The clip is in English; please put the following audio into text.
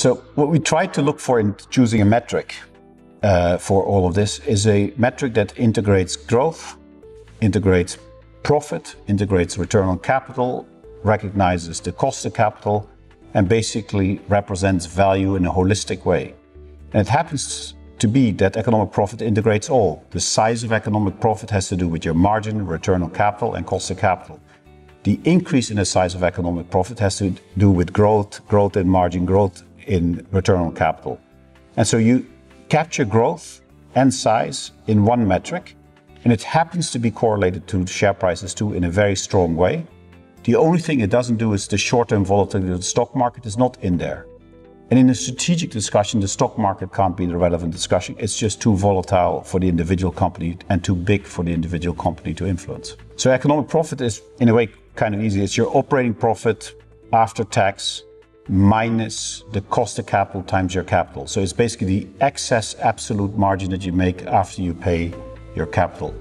So, what we try to look for in choosing a metric uh, for all of this is a metric that integrates growth, integrates profit, integrates return on capital, recognizes the cost of capital, and basically represents value in a holistic way. And it happens to be that economic profit integrates all. The size of economic profit has to do with your margin, return on capital, and cost of capital. The increase in the size of economic profit has to do with growth, growth in margin, growth in return on capital. And so you capture growth and size in one metric, and it happens to be correlated to share prices too in a very strong way. The only thing it doesn't do is the short-term volatility of the stock market is not in there. And in a strategic discussion, the stock market can't be the relevant discussion. It's just too volatile for the individual company and too big for the individual company to influence. So economic profit is, in a way, kind of easy. It's your operating profit after tax minus the cost of capital times your capital. So it's basically the excess absolute margin that you make after you pay your capital.